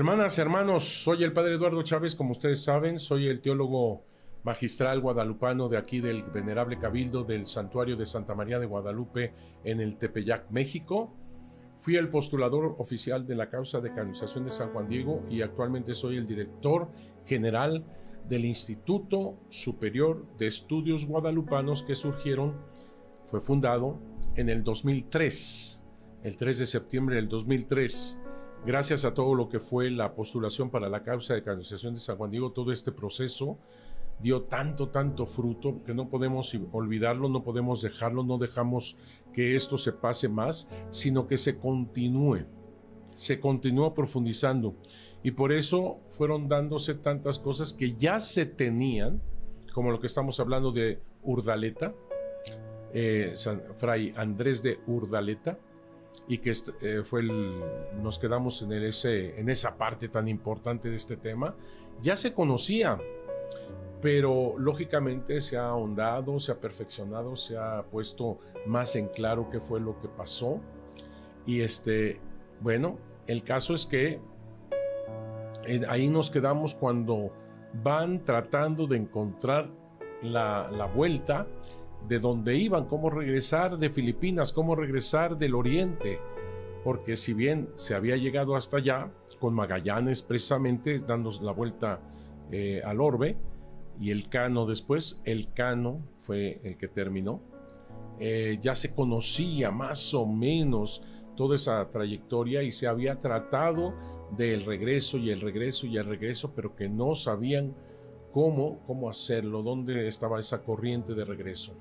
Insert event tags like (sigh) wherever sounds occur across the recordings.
Hermanas, hermanos, soy el padre Eduardo Chávez, como ustedes saben, soy el teólogo magistral guadalupano de aquí del venerable cabildo del santuario de Santa María de Guadalupe en el Tepeyac, México. Fui el postulador oficial de la causa de canonización de San Juan Diego y actualmente soy el director general del Instituto Superior de Estudios Guadalupanos que surgieron, fue fundado en el 2003, el 3 de septiembre del 2003 gracias a todo lo que fue la postulación para la causa de canonización de San Juan Diego, todo este proceso dio tanto, tanto fruto que no podemos olvidarlo, no podemos dejarlo, no dejamos que esto se pase más, sino que se continúe, se continúa profundizando. Y por eso fueron dándose tantas cosas que ya se tenían, como lo que estamos hablando de Urdaleta, eh, Fray Andrés de Urdaleta, y que eh, fue nos quedamos en, ese, en esa parte tan importante de este tema, ya se conocía, pero lógicamente se ha ahondado, se ha perfeccionado, se ha puesto más en claro qué fue lo que pasó. Y este, bueno, el caso es que ahí nos quedamos cuando van tratando de encontrar la, la vuelta de dónde iban, cómo regresar de Filipinas, cómo regresar del Oriente, porque si bien se había llegado hasta allá, con Magallanes precisamente dando la vuelta eh, al orbe, y el Cano después, el Cano fue el que terminó, eh, ya se conocía más o menos toda esa trayectoria y se había tratado del regreso y el regreso y el regreso, pero que no sabían cómo, cómo hacerlo, dónde estaba esa corriente de regreso.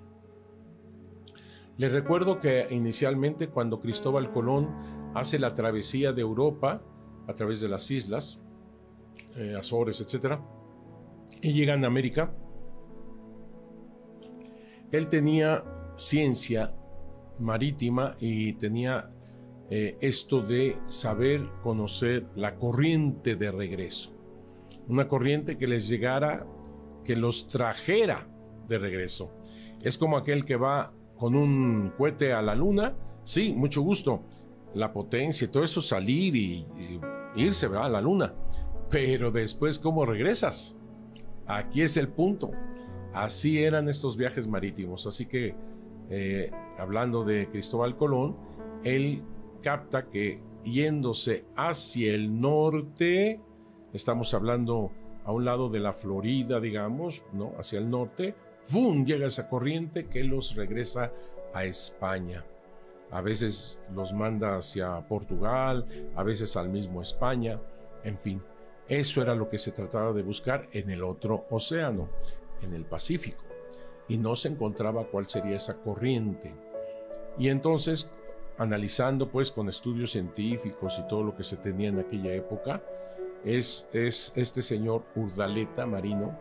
Les recuerdo que inicialmente cuando Cristóbal Colón hace la travesía de Europa a través de las islas, eh, Azores, etc., y llega a América, él tenía ciencia marítima y tenía eh, esto de saber conocer la corriente de regreso. Una corriente que les llegara, que los trajera de regreso. Es como aquel que va con un cohete a la luna, sí, mucho gusto. La potencia y todo eso, salir y, irse a la luna. Pero después, ¿cómo regresas? Aquí es el punto. Así eran estos viajes marítimos. Así que, eh, hablando de Cristóbal Colón, él capta que yéndose hacia el norte, estamos hablando a un lado de la Florida, digamos, ¿no? Hacia el norte, ¡Fum! Llega esa corriente que los regresa a España. A veces los manda hacia Portugal, a veces al mismo España, en fin. Eso era lo que se trataba de buscar en el otro océano, en el Pacífico. Y no se encontraba cuál sería esa corriente. Y entonces, analizando pues con estudios científicos y todo lo que se tenía en aquella época, es este señor Urdaleta Marino,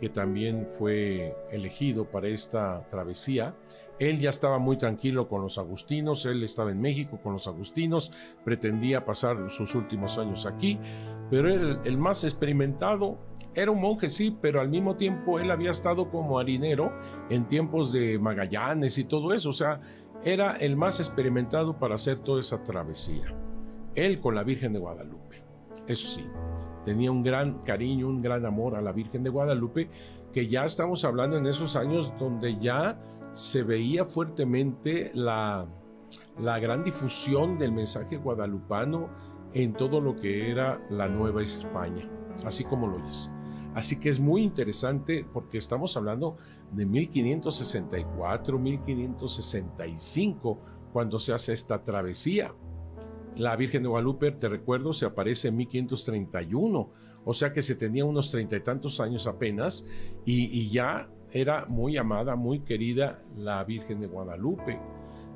que también fue elegido para esta travesía. Él ya estaba muy tranquilo con los agustinos, él estaba en México con los agustinos, pretendía pasar sus últimos años aquí, pero él, el más experimentado era un monje, sí, pero al mismo tiempo él había estado como harinero en tiempos de Magallanes y todo eso, o sea, era el más experimentado para hacer toda esa travesía. Él con la Virgen de Guadalupe, eso sí tenía un gran cariño, un gran amor a la Virgen de Guadalupe, que ya estamos hablando en esos años donde ya se veía fuertemente la, la gran difusión del mensaje guadalupano en todo lo que era la Nueva España, así como lo es. Así que es muy interesante porque estamos hablando de 1564, 1565, cuando se hace esta travesía. La Virgen de Guadalupe, te recuerdo, se aparece en 1531, o sea que se tenía unos treinta y tantos años apenas y, ya era muy amada, muy querida la Virgen de Guadalupe.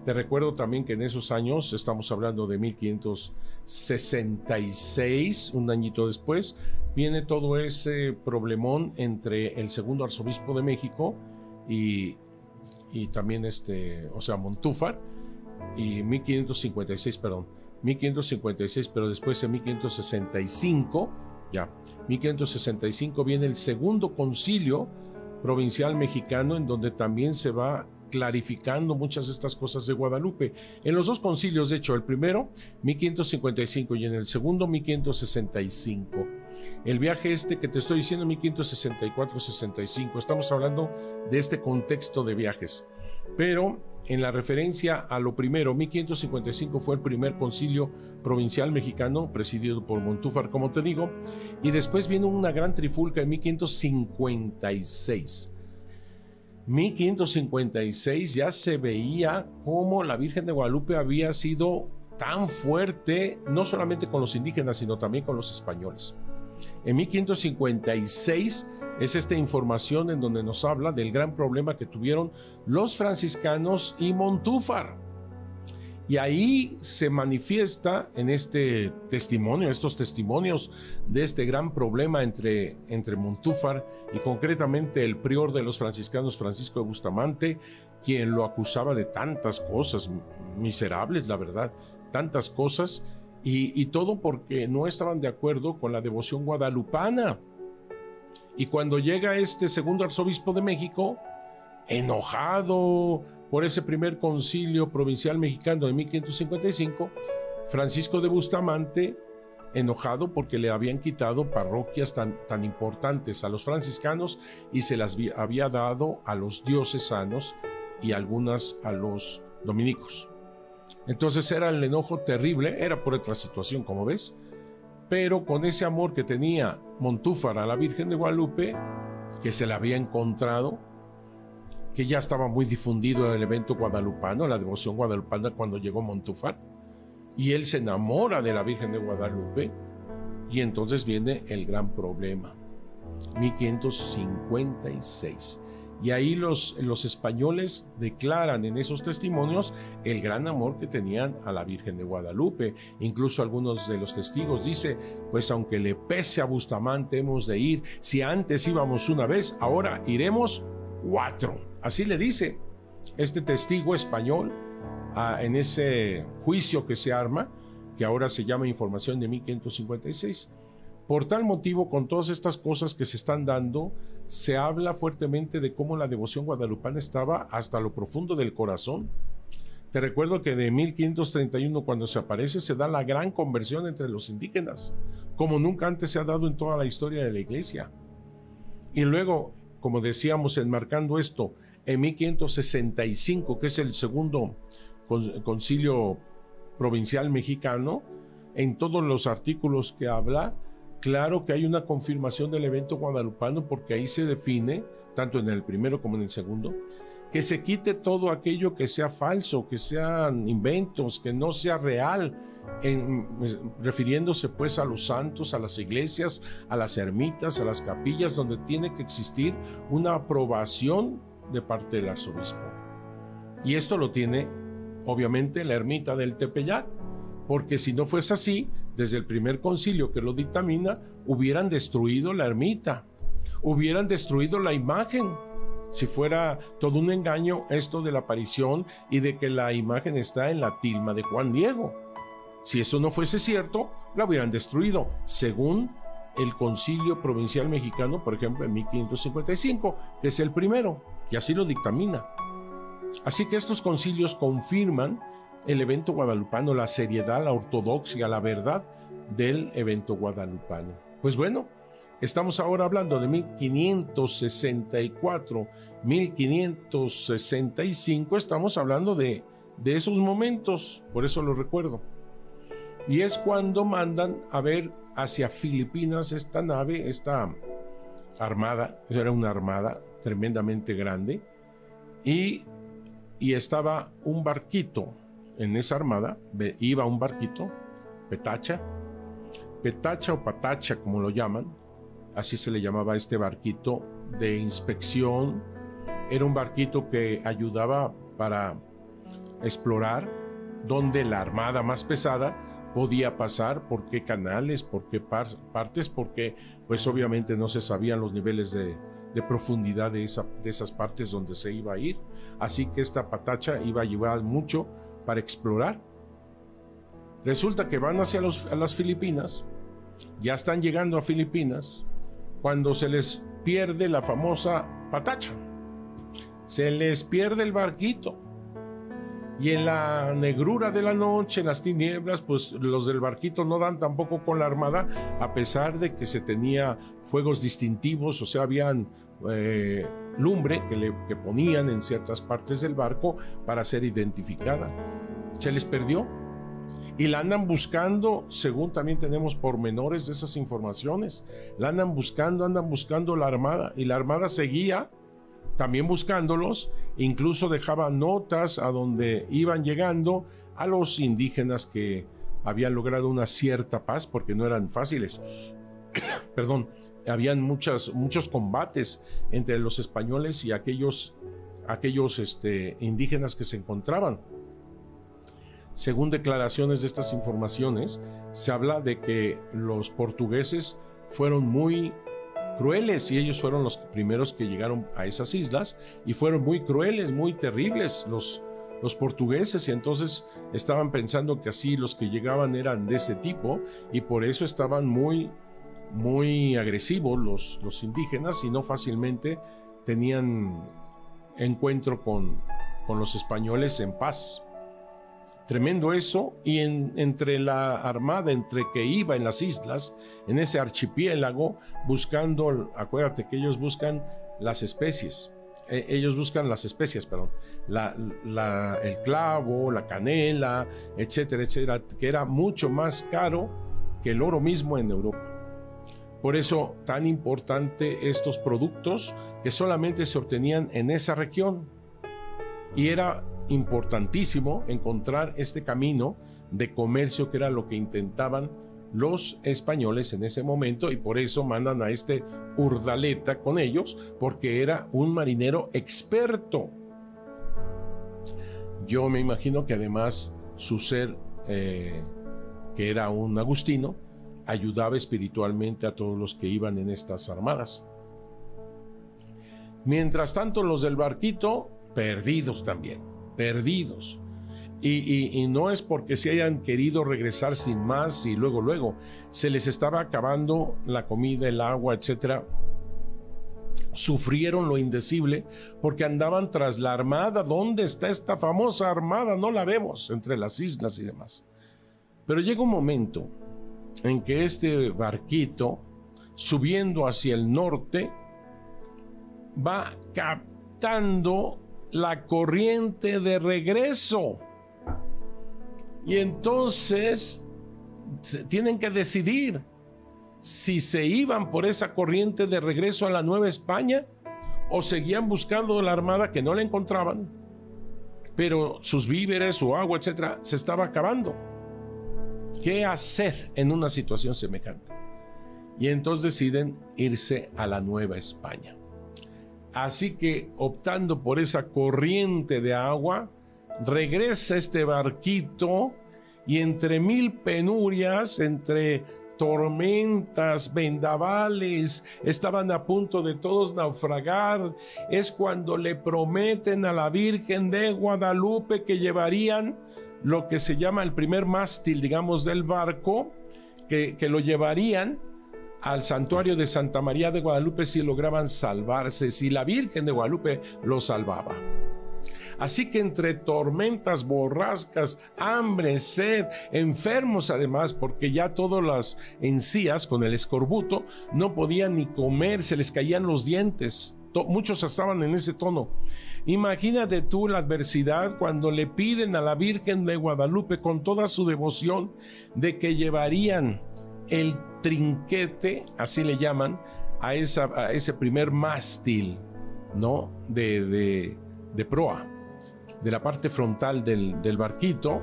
Te recuerdo también que en esos años, estamos hablando de 1566, un añito después, viene todo ese problemón entre el segundo arzobispo de México y, y también este, o sea, Montúfar, y 1556, perdón 1556, pero después en 1565, ya, 1565 viene el segundo concilio provincial mexicano en donde también se va clarificando muchas de estas cosas de Guadalupe. En los dos concilios, de hecho, el primero, 1555, y en el segundo, 1565. El viaje este que te estoy diciendo, 1564-65, estamos hablando de este contexto de viajes. Pero en la referencia a lo primero, 1555 fue el primer concilio provincial mexicano presidido por Montúfar, como te digo, y después viene una gran trifulca en 1556. 1556 ya se veía cómo la Virgen de Guadalupe había sido tan fuerte, no solamente con los indígenas, sino también con los españoles. En 1556 es esta información en donde nos habla del gran problema que tuvieron los franciscanos y Montúfar. Y ahí se manifiesta en este testimonio, estos testimonios de este gran problema entre, entre Montúfar y concretamente el prior de los franciscanos, Francisco de Bustamante, quien lo acusaba de tantas cosas miserables, la verdad, tantas cosas, y, y todo porque no estaban de acuerdo con la devoción guadalupana. Y cuando llega este segundo arzobispo de México, enojado por ese primer concilio provincial mexicano de 1555, Francisco de Bustamante, enojado porque le habían quitado parroquias tan, tan importantes a los franciscanos y se las había dado a los diocesanos y algunas a los dominicos. Entonces era el enojo terrible, era por otra situación, como ves, pero con ese amor que tenía Montúfar a la Virgen de Guadalupe, que se la había encontrado, que ya estaba muy difundido en el evento guadalupano, la devoción guadalupana cuando llegó Montúfar, y él se enamora de la Virgen de Guadalupe, y entonces viene el gran problema. 1556. Y ahí los, los españoles declaran en esos testimonios el gran amor que tenían a la Virgen de Guadalupe. Incluso algunos de los testigos dice, pues aunque le pese a Bustamante hemos de ir, si antes íbamos una vez, ahora iremos cuatro. Así le dice este testigo español en ese juicio que se arma, que ahora se llama Información de 1556. Por tal motivo, con todas estas cosas que se están dando, se habla fuertemente de cómo la devoción guadalupana estaba hasta lo profundo del corazón. Te recuerdo que de 1531, cuando se aparece, se da la gran conversión entre los indígenas, como nunca antes se ha dado en toda la historia de la iglesia. Y luego, como decíamos, enmarcando esto, en 1565, que es el segundo concilio provincial mexicano, en todos los artículos que habla, Claro que hay una confirmación del evento guadalupano porque ahí se define, tanto en el primero como en el segundo, que se quite todo aquello que sea falso, que sean inventos, que no sea real, pues, refiriéndose pues a los santos, a las iglesias, a las ermitas, a las capillas, donde tiene que existir una aprobación de parte del arzobispo. Y esto lo tiene obviamente la ermita del Tepeyac, porque si no fuese así, desde el primer concilio que lo dictamina, hubieran destruido la ermita, hubieran destruido la imagen. Si fuera todo un engaño esto de la aparición y de que la imagen está en la tilma de Juan Diego. Si eso no fuese cierto, la hubieran destruido, según el Concilio Provincial Mexicano, por ejemplo, en 1555, que es el primero, y así lo dictamina. Así que estos concilios confirman el evento guadalupano, la seriedad, la ortodoxia, la verdad del evento guadalupano. Pues bueno, estamos ahora hablando de 1564, 1565, estamos hablando de, de esos momentos, por eso lo recuerdo. Y es cuando mandan a ver hacia Filipinas esta nave, esta armada, era una armada tremendamente grande, y, y estaba un barquito en esa armada iba un barquito, Petacha, Petacha o Patacha como lo llaman, así se le llamaba este barquito de inspección. Era un barquito que ayudaba para explorar donde la armada más pesada podía pasar, por qué canales, por qué partes, porque pues obviamente no se sabían los niveles de, profundidad de, de esas partes donde se iba a ir. Así que esta patacha iba a llevar mucho para explorar. Resulta que van hacia las Filipinas, ya están llegando a Filipinas, cuando se les pierde la famosa patacha. se les pierde el barquito. Y en la negrura de la noche, en las tinieblas, pues los del barquito no dan tampoco con la armada, a pesar de que se tenía fuegos distintivos, o sea, habían eh, lumbre que, le, que ponían en ciertas partes del barco para ser identificada. Se les perdió. Y la andan buscando, según también tenemos pormenores de esas informaciones. La andan buscando, andan buscando la armada. Y la armada seguía también buscándolos, incluso dejaba notas a donde iban llegando a los indígenas que habían logrado una cierta paz, porque no eran fáciles. (coughs) Perdón, habían muchos combates entre los españoles y aquellos, aquellos este, indígenas que se encontraban. Según declaraciones de estas informaciones, se habla de que los portugueses fueron muy crueles y ellos fueron los primeros que llegaron a esas islas y fueron muy crueles, muy terribles los, los portugueses y entonces estaban pensando que así los que llegaban eran de ese tipo y por eso estaban muy, muy agresivos los, los indígenas y no fácilmente tenían encuentro con, con los españoles en paz. Tremendo eso, y entre la armada, entre que iba en las islas, en ese archipiélago, buscando, acuérdate que ellos buscan las especies, eh, ellos buscan las especias, perdón, el clavo, la canela, etcétera, etcétera, que era mucho más caro que el oro mismo en Europa. Por eso tan importante estos productos que solamente se obtenían en esa región. Y era importantísimo encontrar este camino de comercio que era lo que intentaban los españoles en ese momento y por eso mandan a este Urdaleta con ellos porque era un marinero experto. Yo me imagino que además su ser, eh, que era un agustino, ayudaba espiritualmente a todos los que iban en estas armadas. Mientras tanto, los del barquito, perdidos también perdidos. Y, no es porque se hayan querido regresar sin más y luego, luego, se les estaba acabando la comida, el agua, etcétera. Sufrieron lo indecible porque andaban tras la armada. ¿Dónde está esta famosa armada? No la vemos entre las islas y demás. Pero llega un momento en que este barquito, subiendo hacia el norte, va captando la corriente de regreso. Y entonces tienen que decidir si se iban por esa corriente de regreso a la Nueva España o seguían buscando la armada que no la encontraban, pero sus víveres, su agua, etcétera, se estaba acabando. ¿Qué hacer en una situación semejante? Y entonces deciden irse a la Nueva España. Así que optando por esa corriente de agua, regresa este barquito y entre mil penurias, entre tormentas, vendavales, estaban a punto de todos naufragar, es cuando le prometen a la Virgen de Guadalupe que llevarían lo que se llama el primer mástil, digamos, del barco, que, que lo llevarían al santuario de Santa María de Guadalupe si lograban salvarse, si la Virgen de Guadalupe los salvaba. Así que entre tormentas, borrascas, hambre, sed, enfermos además, porque ya todas las encías con el escorbuto no podían ni comer, se les caían los dientes. Muchos estaban en ese tono. Imagínate tú la adversidad cuando le piden a la Virgen de Guadalupe con toda su devoción de que llevarían el trinquete, así le llaman, a, esa, ese primer mástil, ¿no? De, de, proa, de la parte frontal del, del barquito,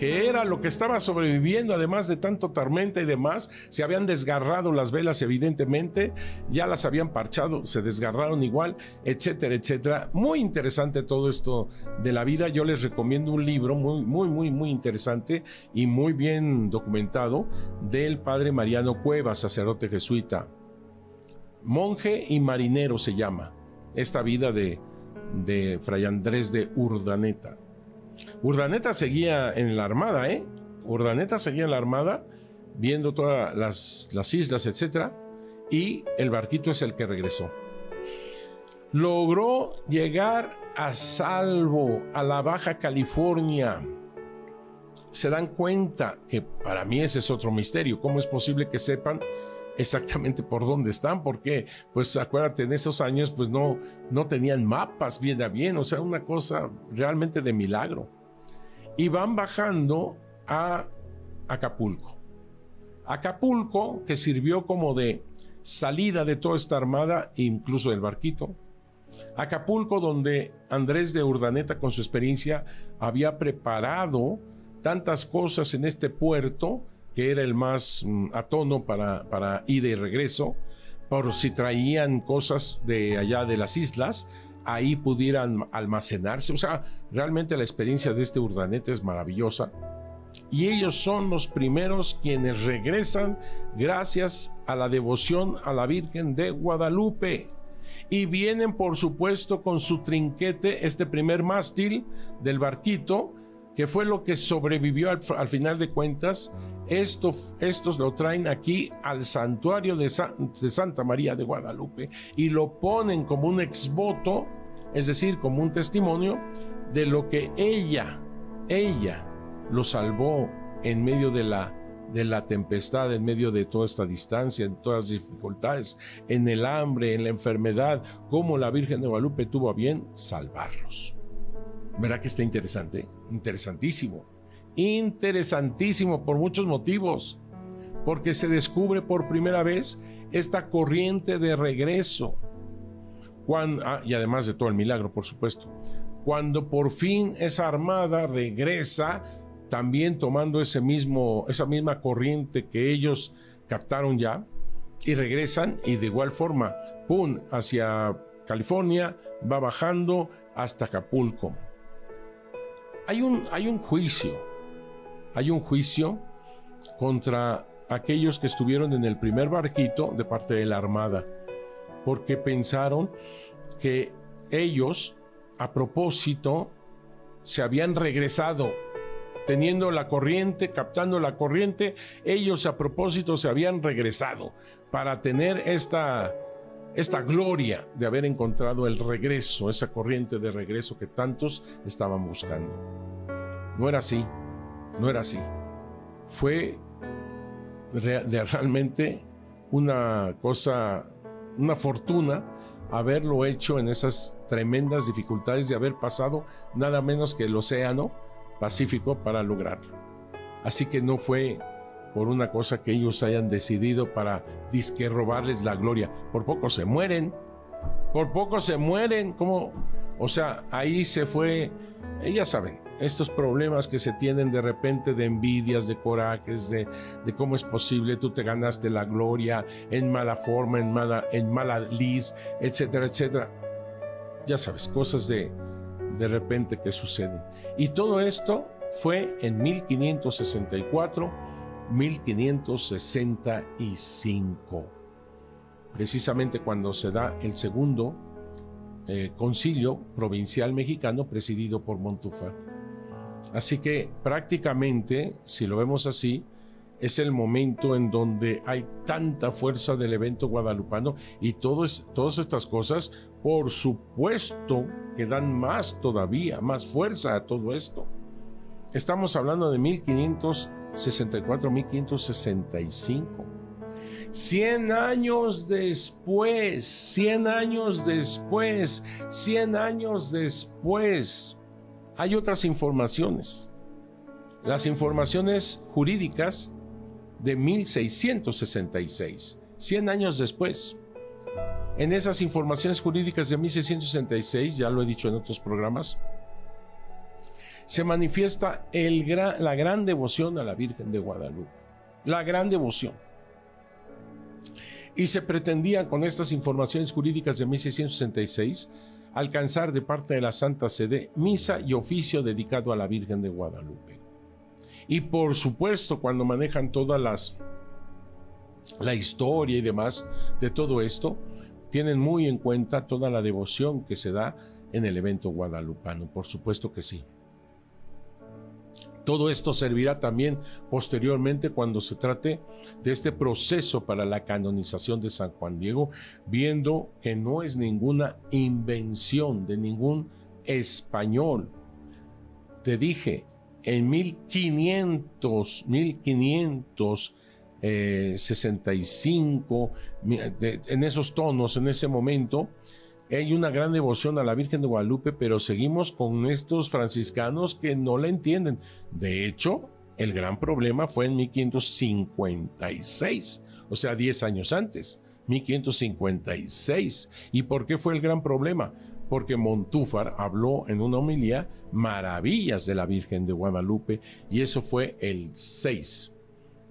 que era lo que estaba sobreviviendo, además de tanto tormenta y demás. Se habían desgarrado las velas, evidentemente, ya las habían parchado, se desgarraron igual, etcétera, etcétera. Muy interesante todo esto de la vida. Yo les recomiendo un libro muy, muy, muy, muy interesante y muy bien documentado del padre Mariano Cueva, sacerdote jesuita. Monje y marinero se llama esta vida de, de Fray Andrés de Urdaneta. Urdaneta seguía en la armada, ¿eh? Urdaneta seguía en la armada, viendo todas las, islas, etc. Y el barquito es el que regresó. Logró llegar a salvo a la Baja California. Se dan cuenta que para mí ese es otro misterio. ¿Cómo es posible que sepan exactamente por dónde están? Porque, pues acuérdate, en esos años pues no, no tenían mapas bien a bien. O sea, una cosa realmente de milagro. Y van bajando a Acapulco. Acapulco, que sirvió como de salida de toda esta armada, incluso del barquito. Acapulco, donde Andrés de Urdaneta, con su experiencia, había preparado tantas cosas en este puerto, que era el más mm, a tono para, para ida y regreso, por si traían cosas de allá de las islas, ahí pudieran almacenarse. O sea, realmente la experiencia de este Urdaneta es maravillosa y ellos son los primeros quienes regresan gracias a la devoción a la Virgen de Guadalupe. Y vienen, por supuesto, con su trinquete, este primer mástil del barquito, que fue lo que sobrevivió al, final de cuentas. Esto, estos lo traen aquí al santuario de, Santa María de Guadalupe y lo ponen como un exvoto, es decir, como un testimonio de lo que ella, ella, lo salvó en medio de la, de la tempestad, en medio de toda esta distancia, en todas las dificultades, en el hambre, en la enfermedad, cómo la Virgen de Guadalupe tuvo a bien salvarlos. ¿Verdad que está interesante? Interesantísimo. Interesantísimo por muchos motivos. Porque se descubre por primera vez esta corriente de regreso. Ah, y además de todo el milagro, por supuesto. Cuando por fin esa armada regresa también tomando ese mismo, esa misma corriente que ellos captaron ya y regresan y de igual forma, ¡pum!, hacia California, va bajando hasta Acapulco. Hay un, hay un juicio, hay un juicio contra aquellos que estuvieron en el primer barquito de parte de la Armada, porque pensaron que ellos, a propósito, se habían regresado teniendo la corriente, captando la corriente, ellos a propósito se habían regresado para tener esta, esta gloria de haber encontrado el regreso, esa corriente de regreso que tantos estaban buscando. No era así, no era así. Fue realmente una cosa, una fortuna haberlo hecho en esas tremendas dificultades de haber pasado nada menos que el océano Pacífico para lograrlo. Así que no fue por una cosa que ellos hayan decidido para disque robarles la gloria. Por poco se mueren. Por poco se mueren. como O sea, ahí se fue. ellas ya saben, estos problemas que se tienen de repente de envidias, de corajes, de, de, cómo es posible, tú te ganaste la gloria en mala forma, en mala, en mala lid, etcétera, etcétera. Ya sabes, cosas de, de repente que suceden. Y todo esto fue en 1564, 1565, precisamente cuando se da el segundo eh, concilio provincial mexicano presidido por Montúfar. Así que prácticamente, si lo vemos así, es el momento en donde hay tanta fuerza del evento guadalupano y todas estas cosas, por supuesto, que dan más todavía, más fuerza a todo esto. Estamos hablando de 1564, 1565. 100 años después, 100 años después, 100 años después, hay otras informaciones. Las informaciones jurídicas de 1666, 100 años después. En esas informaciones jurídicas de 1666, ya lo he dicho en otros programas, se manifiesta la gran devoción a la Virgen de Guadalupe. La gran devoción. Y se pretendía con estas informaciones jurídicas de 1666 alcanzar de parte de la Santa Sede misa y oficio dedicado a la Virgen de Guadalupe. Y por supuesto, cuando manejan todas las la historia y demás de todo esto, tienen muy en cuenta toda la devoción que se da en el evento guadalupano, por supuesto que sí. Todo esto servirá también posteriormente cuando se trate de este proceso para la canonización de San Juan Diego, viendo que no es ninguna invención de ningún español. Te dije, en 1500, 1565, eh, en esos tonos, en ese momento, hay una gran devoción a la Virgen de Guadalupe, pero seguimos con estos franciscanos que no la entienden. De hecho, el gran problema fue en 1556, o sea, 10 años antes, 1556. ¿Y por qué fue el gran problema? Porque Montúfar habló en una homilía maravillas de la Virgen de Guadalupe y eso fue el 6,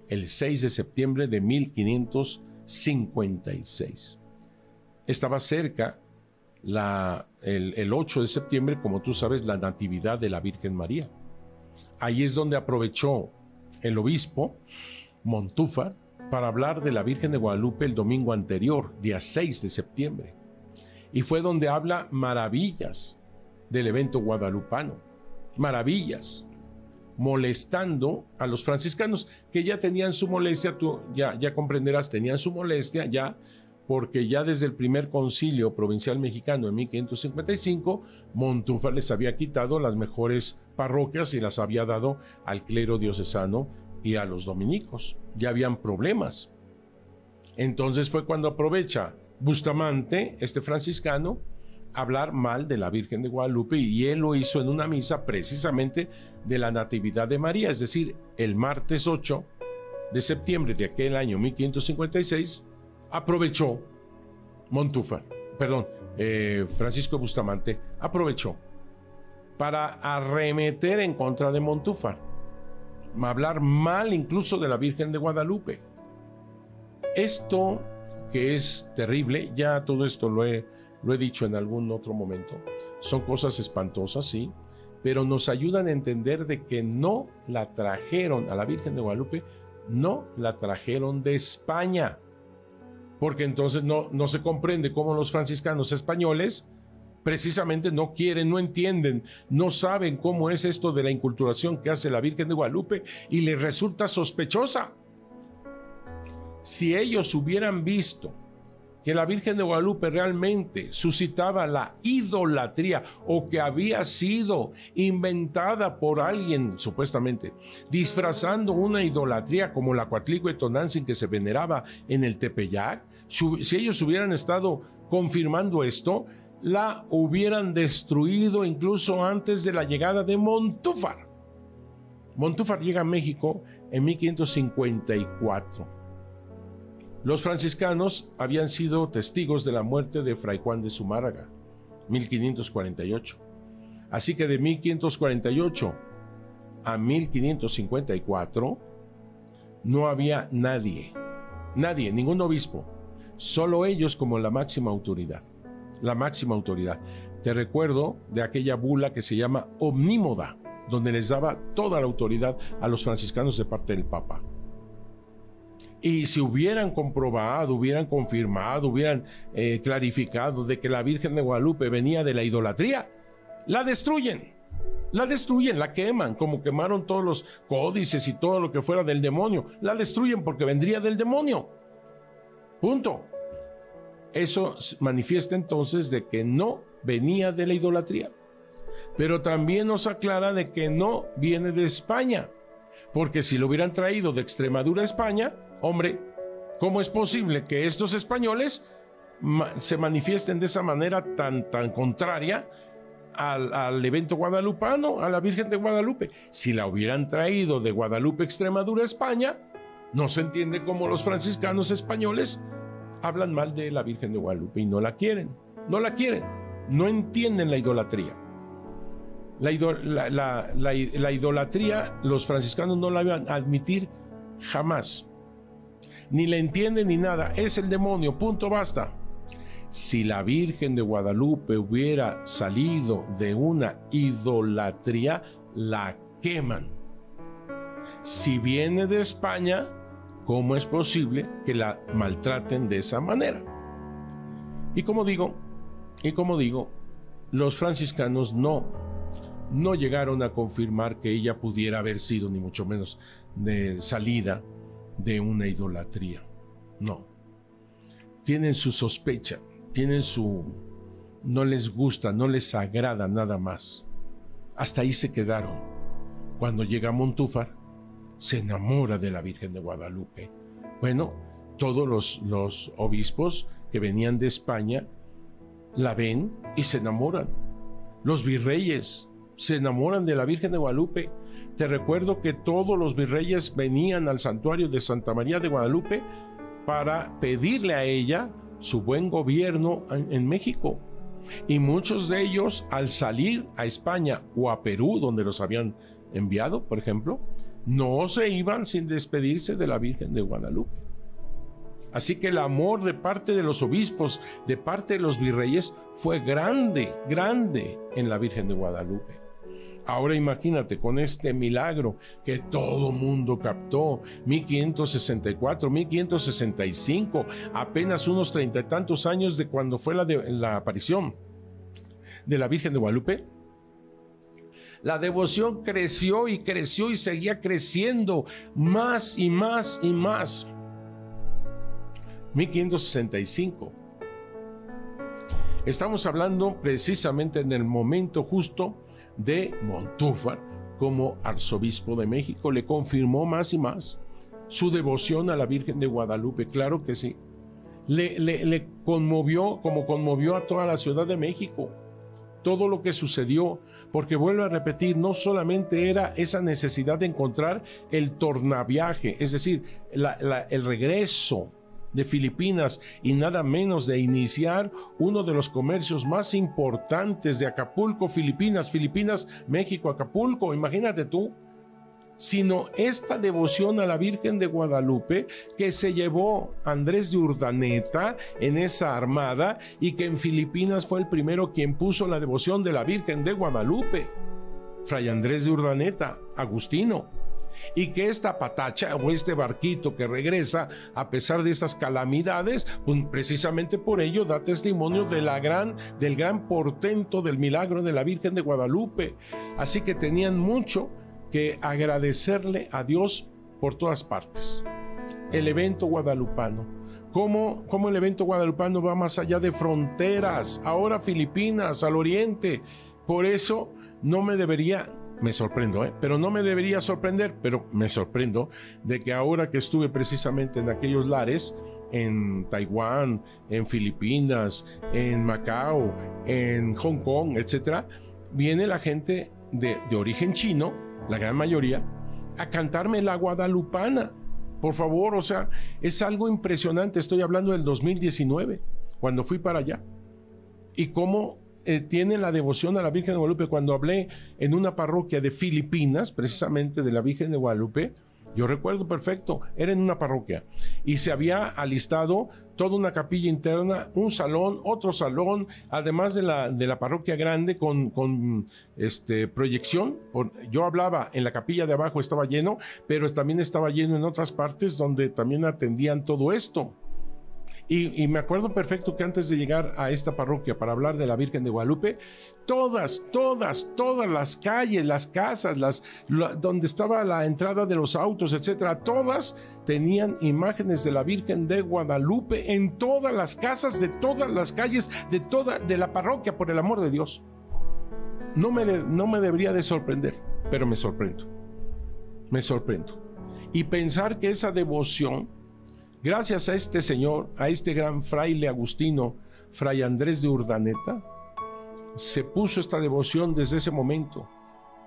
el 6 de septiembre de 1556. Estaba cerca el, el 8 de septiembre, como tú sabes, la Natividad de la Virgen María. Ahí es donde aprovechó el obispo Montúfar para hablar de la Virgen de Guadalupe el domingo anterior, día 6 de septiembre. Y fue donde habla maravillas del evento guadalupano. Maravillas. Molestando a los franciscanos que ya tenían su molestia, tú ya, ya comprenderás, tenían su molestia ya porque ya desde el primer concilio provincial mexicano en 1555, Montúfar les había quitado las mejores parroquias y las había dado al clero diocesano y a los dominicos. Ya habían problemas. Entonces fue cuando aprovecha Bustamante, este franciscano, hablar mal de la Virgen de Guadalupe y él lo hizo en una misa precisamente de la Natividad de María, es decir, el martes 8 de septiembre de aquel año 1556 aprovechó Montúfar, perdón, eh, Francisco Bustamante, aprovechó para arremeter en contra de Montúfar, hablar mal incluso de la Virgen de Guadalupe. Esto que es terrible, ya todo esto lo he, lo he dicho en algún otro momento, son cosas espantosas, sí, pero nos ayudan a entender de que no la trajeron a la Virgen de Guadalupe, no la trajeron de España porque entonces no, no se comprende cómo los franciscanos españoles precisamente no quieren, no entienden, no saben cómo es esto de la inculturación que hace la Virgen de Guadalupe y les resulta sospechosa. Si ellos hubieran visto que la Virgen de Guadalupe realmente suscitaba la idolatría o que había sido inventada por alguien, supuestamente, disfrazando una idolatría como la Cuatlicue Tonantzin que se veneraba en el Tepeyac, si ellos hubieran estado confirmando esto, la hubieran destruido incluso antes de la llegada de Montúfar. Montúfar llega a México en 1554 los franciscanos habían sido testigos de la muerte de Fray Juan de Zumárraga, 1548. Así que de 1548 a 1554 no había nadie, nadie, ningún obispo, solo ellos como la máxima autoridad, la máxima autoridad. Te recuerdo de aquella bula que se llama omnímoda, donde les daba toda la autoridad a los franciscanos de parte del Papa. Y si hubieran comprobado, hubieran confirmado, hubieran eh, clarificado de que la Virgen de Guadalupe venía de la idolatría, la destruyen. La destruyen, la queman, como quemaron todos los códices y todo lo que fuera del demonio. La destruyen porque vendría del demonio. Punto. Eso manifiesta entonces de que no venía de la idolatría. Pero también nos aclara de que no viene de España. Porque si lo hubieran traído de Extremadura a España, Hombre, ¿cómo es posible que estos españoles se manifiesten de esa manera tan, tan contraria al, evento guadalupano, a la Virgen de Guadalupe? Si la hubieran traído de Guadalupe, Extremadura, España, no se entiende cómo los franciscanos españoles hablan mal de la Virgen de Guadalupe y no la quieren, no la quieren, no entienden la idolatría. La, la idolatría los franciscanos no la van a admitir jamás ni le entiende ni nada, es el demonio, punto basta. Si la Virgen de Guadalupe hubiera salido de una idolatría, la queman. Si viene de España, ¿cómo es posible que la maltraten de esa manera? Y como digo, y como digo, los franciscanos no no llegaron a confirmar que ella pudiera haber sido ni mucho menos de salida de una idolatría. No. Tienen su sospecha, tienen su, no les gusta, no les agrada nada más. Hasta ahí se quedaron. Cuando llega Montúfar, se enamora de la Virgen de Guadalupe. Bueno, todos los, los obispos que venían de España la ven y se enamoran. Los virreyes se enamoran de la Virgen de Guadalupe. Te recuerdo que todos los virreyes venían al santuario de Santa María de Guadalupe para pedirle a ella su buen gobierno en, México. Y muchos de ellos, al salir a España o a Perú, donde los habían enviado, por ejemplo, no se iban sin despedirse de la Virgen de Guadalupe. Así que el amor de parte de los obispos, de parte de los virreyes, fue grande, grande en la Virgen de Guadalupe. Ahora imagínate con este milagro que todo mundo captó, 1564, 1565, apenas unos treinta y tantos años de cuando fue la, la aparición de la Virgen de Guadalupe. La devoción creció y creció y seguía creciendo más y más y más. 1565. Estamos hablando precisamente en el momento justo de Montúfar como arzobispo de México. Le confirmó más y más su devoción a la Virgen de Guadalupe, claro que sí. Le, le, conmovió como conmovió a toda la Ciudad de México todo lo que sucedió, porque vuelvo a repetir, no solamente era esa necesidad de encontrar el tornaviaje, es decir, el regreso de Filipinas y nada menos de iniciar uno de los comercios más importantes de Acapulco, Filipinas, Filipinas, México, Acapulco, imagínate tú, sino esta devoción a la Virgen de Guadalupe que se llevó Andrés de Urdaneta en esa armada y que en Filipinas fue el primero quien puso la devoción de la Virgen de Guadalupe. Fray Andrés de Urdaneta, Agustino, y que esta patacha o este barquito que regresa a pesar de estas calamidades, pues precisamente por ello da testimonio gran, del gran portento del milagro de la Virgen de Guadalupe. Así que tenían mucho que agradecerle a Dios por todas partes. El evento guadalupano. ¿Cómo, ¿Cómo, el evento guadalupano va más allá de fronteras? Ahora Filipinas, al oriente. Por eso no me debería me sorprendo, ¿eh? pero no me debería sorprender, pero me sorprendo de que ahora que estuve precisamente en aquellos lares, en Taiwán, en Filipinas, en Macao, en Hong Kong, etc., viene la gente de, de origen chino, la gran mayoría, a cantarme la guadalupana. Por favor, o sea, es algo impresionante. Estoy hablando del 2019, cuando fui para allá. Y cómo eh, tiene la devoción a la Virgen de Guadalupe. Cuando hablé en una parroquia de Filipinas, precisamente de la Virgen de Guadalupe, yo recuerdo perfecto, era en una parroquia y se había alistado toda una capilla interna, un salón, otro salón, además de la, de la parroquia grande con, con este, proyección. Yo hablaba en la capilla de abajo, estaba lleno, pero también estaba lleno en otras partes donde también atendían todo esto. Y, me acuerdo perfecto que antes de llegar a esta parroquia para hablar de la Virgen de Guadalupe, todas, todas, todas las calles, las casas, las, donde estaba la entrada de los autos, etcétera, todas tenían imágenes de la Virgen de Guadalupe en todas las casas, de todas las calles, de toda de la parroquia, por el amor de Dios. No me, no me debería de sorprender, pero me sorprendo. Me sorprendo. Y pensar que esa devoción Gracias a este señor, a este gran fraile agustino, fray Andrés de Urdaneta, se puso esta devoción desde ese momento,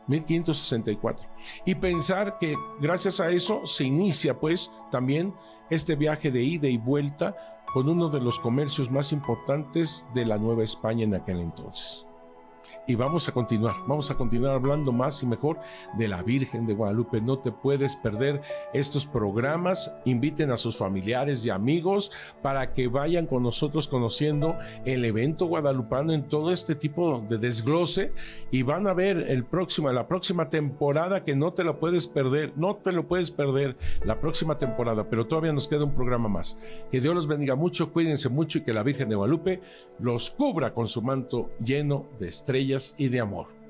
1564. Y pensar que gracias a eso se inicia pues también este viaje de ida y vuelta con uno de los comercios más importantes de la Nueva España en aquel entonces y vamos a continuar, vamos a continuar hablando más y mejor de la Virgen de Guadalupe. No te puedes perder estos programas, inviten a sus familiares y amigos para que vayan con nosotros conociendo el evento guadalupano en todo este tipo de desglose y van a ver el próximo, la próxima temporada que no te lo puedes perder, no te lo puedes perder la próxima temporada, pero todavía nos queda un programa más. Que Dios los bendiga mucho, cuídense mucho y que la Virgen de Guadalupe los cubra con su manto lleno de estrellas y de amor.